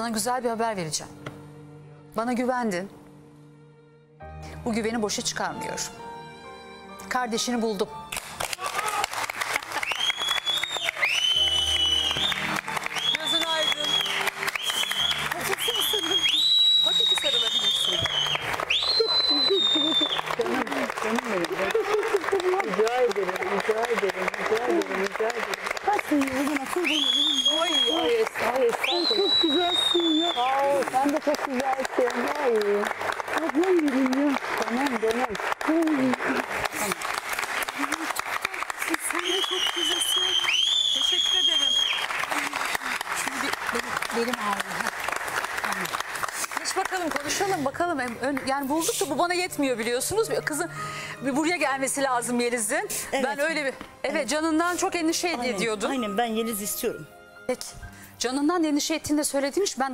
Sana güzel bir haber vereceğim. Bana güvendin. Bu güveni boşa çıkarmıyorum. Kardeşini buldum. Gözün aydın. Paketi sarılın. Paketi sarılabilirsin. Rica ederim, rica ederim, rica ederim, rica ederim. Yüzüme nasıl buldun? Ay, ay, estağfurullah. Çok güzelsin ya. De çok güzelsin. Ay. Ablam benim ya. Tamam, canım. Sen de çok güzelsin. Teşekkür ederim. Şimdi benim, benim. Tamam. Geç bakalım konuşalım bakalım. Ön- Yani bulduk da bu bana yetmiyor biliyorsunuz. Bir Kızın bir buraya gelmesi lazım Yeliz'in. Evet. Ben öyle bir evet, canından çok endişe Aynen, ediyordum. Aynen ben Yeliz istiyorum. Peki. Canından endişe ettiğini de söylediğin için ben